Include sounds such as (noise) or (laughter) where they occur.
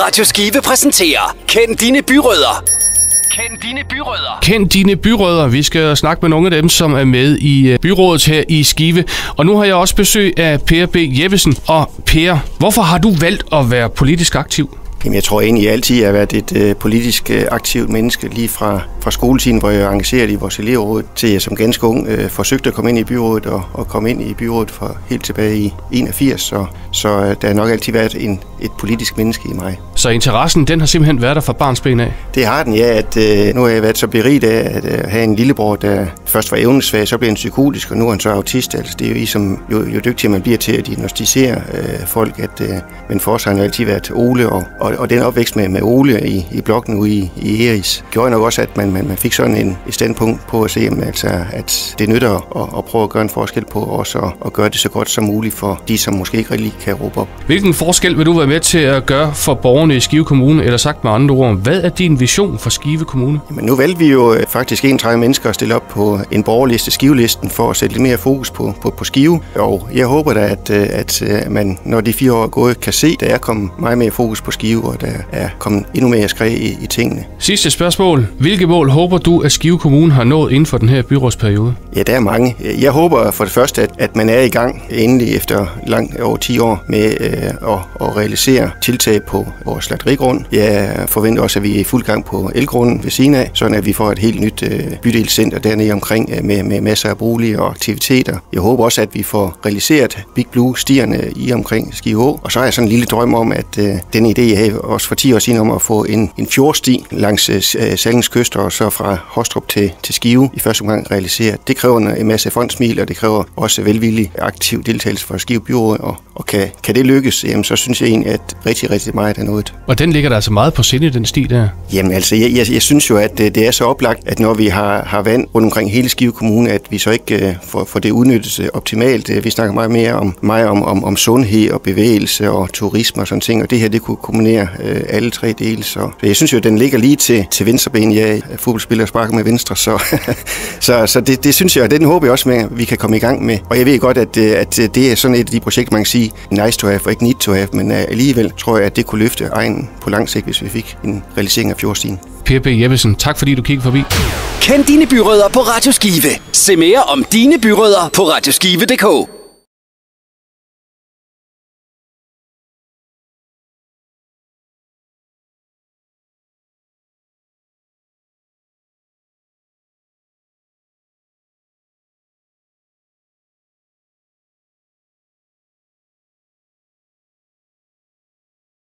Radio Skive præsenterer Kend dine byrødder. Kend dine byrødder. Kend dine byrødder. Vi skal snakke med nogle af dem, som er med i øh, byrådet her i Skive. Og nu har jeg også besøg af Per B. Jeppesen. Og Per, hvorfor har du valgt at være politisk aktiv? Jamen, jeg tror egentlig, at jeg altid har været et øh, politisk øh, aktivt menneske, lige fra, fra skoletiden, hvor jeg er engageret i vores elevråd, til jeg som ganske ung øh, forsøgte at komme ind i byrådet og, og komme ind i byrådet for helt tilbage i 81. Så, så øh, der har nok altid været en, et politisk menneske i mig. Så interessen, den har simpelthen været der fra barns ben af? Det har den, ja. At, øh, nu har jeg været så beriget af at øh, have en lillebror, der først var evnesvag, så blev han psykotisk, og nu er han så autist. Altså, det er jo ligesom, jo, jo dygtigere man bliver til at diagnostisere øh, folk, at, øh, men for os har han jo altid været Ole, og, og, og den opvækst med, med Ole i, i blokken ude i, i Eris, gjorde nok også, at man, man, man fik sådan en, et standpunkt på at se, jamen, altså, at det nytter at, at prøve at gøre en forskel på os, og, og gøre det så godt som muligt for de, som måske ikke rigtig kan råbe op. Hvilken forskel vil du være med til at gøre for borgerne i Skive Kommune, eller sagt med andre ord, hvad er din vision for Skive Kommune? Jamen, nu valgte vi jo øh, faktisk 31 mennesker at stille op på en borgerliste, Skivelisten, for at sætte lidt mere fokus på, på, på Skive. Og jeg håber da, at, øh, at øh, man, når de fire år er gået, kan se, at der er kommet meget mere fokus på Skive, og der er kommet endnu mere skred i, i tingene. Sidste spørgsmål. Hvilke mål håber du, at Skive Kommune har nået inden for den her byrådsperiode? Ja, der er mange. Jeg håber for det første, at, at man er i gang endelig efter langt over 10 år med øh, at, at realisere tiltag på vores slagterigrund. Jeg forventer også, at vi er i fuld gang på elgrunden ved siden af, sådan at vi får et helt nyt øh, bydelscenter dernede omkring øh, med, med masser af boliger og aktiviteter. Jeg håber også, at vi får realiseret Big Blue stierne i omkring Skive Og så har jeg sådan en lille drøm om, at øh, den idé, jeg havde også for 10 år siden om at få en, en fjordsti langs øh, øh Salgens kyster og så fra Hostrup til, til Skive i første omgang realiseret. Det kræver en masse fondsmil, og det kræver også velvillig aktiv deltagelse fra Skive Byråd. Og, og kan, kan det lykkes, jamen, så synes jeg egentlig, at rigtig, rigtig meget er noget. Og den ligger der altså meget på sinde, den sti der? Jamen altså, jeg, jeg, jeg synes jo, at det, det er så oplagt, at når vi har, har vand rundt omkring hele Skive Kommune, at vi så ikke uh, får, får det udnyttet optimalt. Vi snakker meget mere om, meget om, om, om sundhed og bevægelse og turisme og sådan ting, og det her, det kunne kombinere uh, alle tre dele. Så, så jeg synes jo, at den ligger lige til, til venstreben. Jeg er fodboldspiller og sparker med venstre, så, (laughs) så, så det, det synes jeg, og den håber jeg også med, at vi kan komme i gang med. Og jeg ved godt, at, at det er sådan et af de projekter, man kan sige, nice to have og ikke need to have, men alligevel tror jeg, at det kunne løfte egen på lang sigt, hvis vi fik en realisering af fjordstien. Per B. Jeppesen, tak fordi du kiggede forbi. Kend dine byrødder på Radio Skive. Se mere om dine byrødder på radioskive.dk.